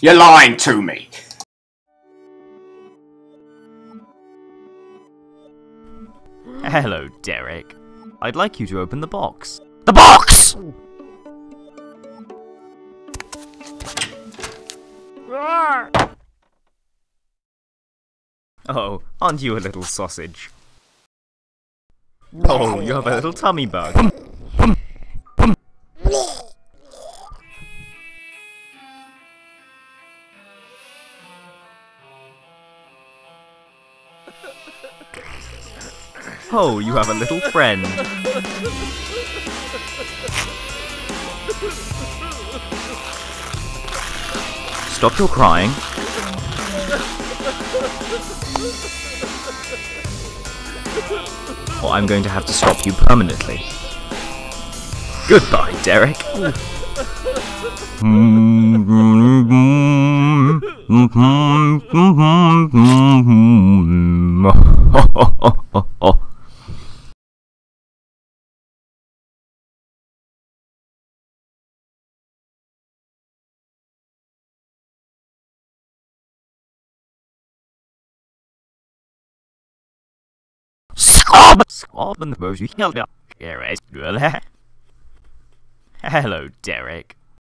You're lying to me. Hello, Derek. I'd like you to open the box. The box! Oh, aren't you a little sausage? Oh, you have a little tummy bug. Oh, you have a little friend. Stop your crying. Or I'm going to have to stop you permanently. Goodbye, Derek. Scob! Scob and the most you Hello, Derek.